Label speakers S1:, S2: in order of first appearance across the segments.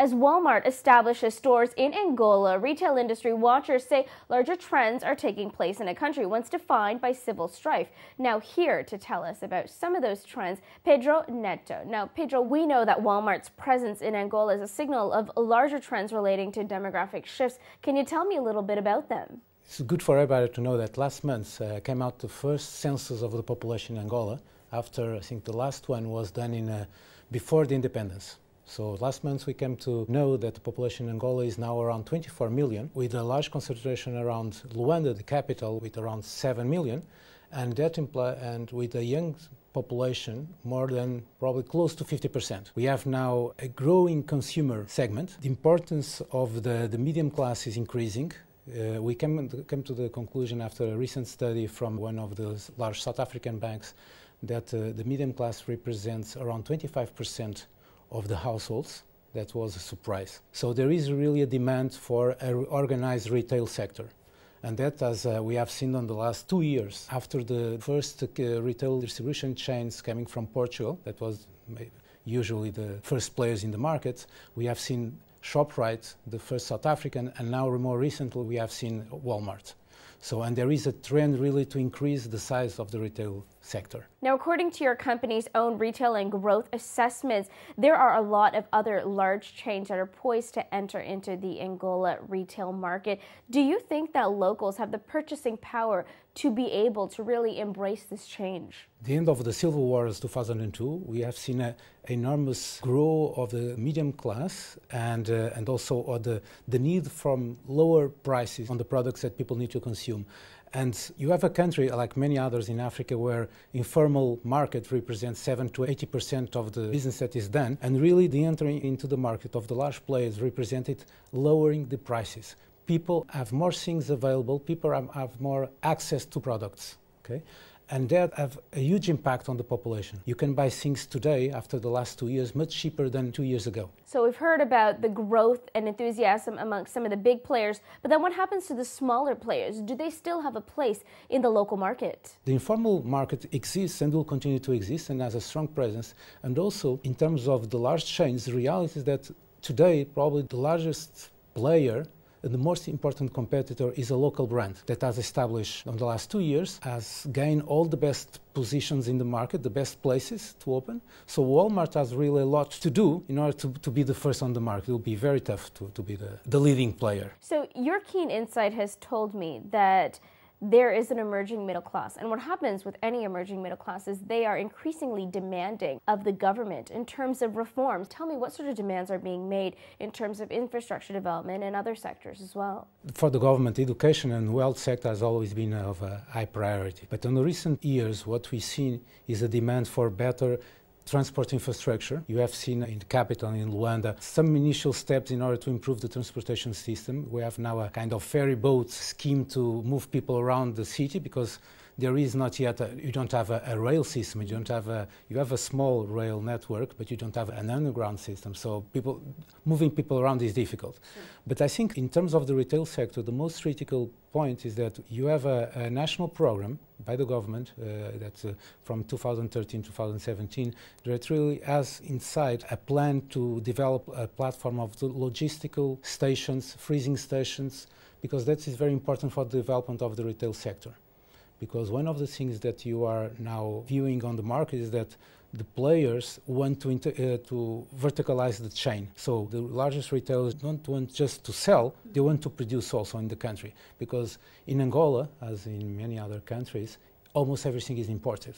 S1: As Walmart establishes stores in Angola, retail industry watchers say larger trends are taking place in a country once defined by civil strife. Now, here to tell us about some of those trends, Pedro Neto. Now, Pedro, we know that Walmart's presence in Angola is a signal of larger trends relating to demographic shifts. Can you tell me a little bit about them?
S2: It's good for everybody to know that last month uh, came out the first census of the population in Angola after I think the last one was done in uh, before the independence. So last month we came to know that the population in Angola is now around 24 million, with a large concentration around Luanda, the capital, with around 7 million, and that imply, and with a young population more than probably close to 50%. We have now a growing consumer segment. The importance of the, the medium class is increasing. Uh, we came, came to the conclusion after a recent study from one of the large South African banks that uh, the medium class represents around 25 percent of the households. That was a surprise. So there is really a demand for an organized retail sector. And that, as uh, we have seen in the last two years, after the first uh, retail distribution chains coming from Portugal, that was usually the first players in the market, we have seen ShopRite, the first South African, and now more recently we have seen Walmart. So, and there is a trend really to increase the size of the retail sector.
S1: Now, according to your company's own retail and growth assessments, there are a lot of other large chains that are poised to enter into the Angola retail market. Do you think that locals have the purchasing power to be able to really embrace this change?
S2: The end of the Civil Wars 2002, we have seen an enormous growth of the medium class and, uh, and also the, the need from lower prices on the products that people need to consume. And you have a country like many others in Africa where informal market represents 7 to 80% of the business that is done. And really the entering into the market of the large players represented lowering the prices. People have more things available, people have more access to products. Okay? And that have a huge impact on the population. You can buy things today after the last two years much cheaper than two years ago.
S1: So we've heard about the growth and enthusiasm amongst some of the big players, but then what happens to the smaller players? Do they still have a place in the local market?
S2: The informal market exists and will continue to exist and has a strong presence. And also in terms of the large chains, the reality is that today probably the largest player the most important competitor is a local brand that has established in the last two years, has gained all the best positions in the market, the best places to open. So Walmart has really a lot to do in order to, to be the first on the market. It will be very tough to, to be the, the leading player.
S1: So your keen insight has told me that there is an emerging middle class. And what happens with any emerging middle class is they are increasingly demanding of the government in terms of reforms. Tell me what sort of demands are being made in terms of infrastructure development and other sectors as well.
S2: For the government, education and wealth sector has always been of a high priority. But in the recent years, what we've seen is a demand for better transport infrastructure. You have seen in the capital, in Luanda, some initial steps in order to improve the transportation system. We have now a kind of ferry boat scheme to move people around the city because there is not yet, a, you don't have a, a, rail system, you don't have a, you have a small rail network, but you don't have an underground system. So people, moving people around is difficult. Sure. But I think in terms of the retail sector, the most critical point is that you have a, a national program by the government uh, that's uh, from 2013 2017 that really has inside a plan to develop a platform of logistical stations, freezing stations, because that is very important for the development of the retail sector. Because one of the things that you are now viewing on the market is that the players want to, uh, to verticalize the chain. So the largest retailers don't want just to sell, they want to produce also in the country. Because in Angola, as in many other countries, almost everything is imported.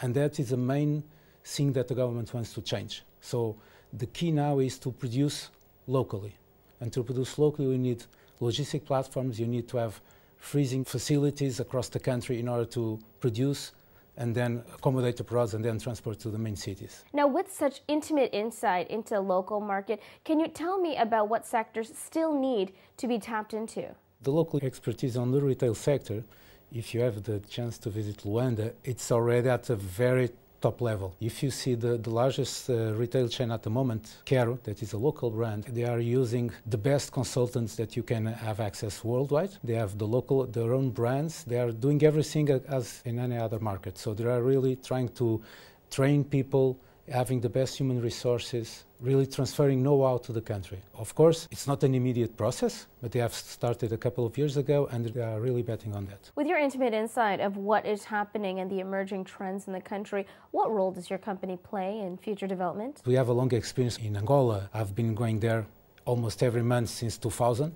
S2: And that is the main thing that the government wants to change. So the key now is to produce locally. And to produce locally, we need logistic platforms, you need to have freezing facilities across the country in order to produce and then accommodate the products and then transport to the main cities.
S1: Now, with such intimate insight into local market, can you tell me about what sectors still need to be tapped into?
S2: The local expertise on the retail sector, if you have the chance to visit Luanda, it's already at a very top level. If you see the, the largest uh, retail chain at the moment, Kero, that is a local brand, they are using the best consultants that you can have access worldwide. They have the local, their own brands. They are doing everything as in any other market. So they are really trying to train people having the best human resources, really transferring know-how to the country. Of course, it's not an immediate process, but they have started a couple of years ago and they are really betting on that.
S1: With your intimate insight of what is happening and the emerging trends in the country, what role does your company play in future development?
S2: We have a long experience in Angola. I've been going there almost every month since 2000.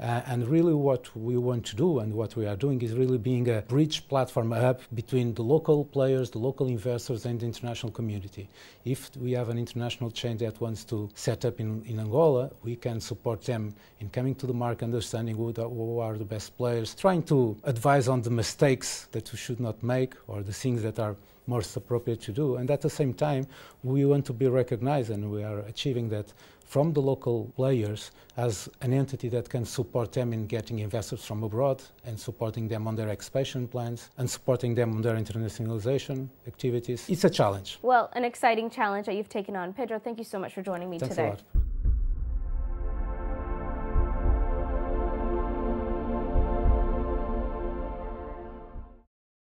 S2: Uh, and really what we want to do and what we are doing is really being a bridge platform hub between the local players, the local investors and the international community. If we have an international chain that wants to set up in, in Angola, we can support them in coming to the market, understanding who, the, who are the best players, trying to advise on the mistakes that we should not make or the things that are most appropriate to do. And at the same time, we want to be recognized, and we are achieving that from the local players as an entity that can support them in getting investors from abroad and supporting them on their expansion plans and supporting them on their internationalization activities. It's a challenge.
S1: Well, an exciting challenge that you've taken on. Pedro, thank you so much for joining me
S2: Thanks
S1: today.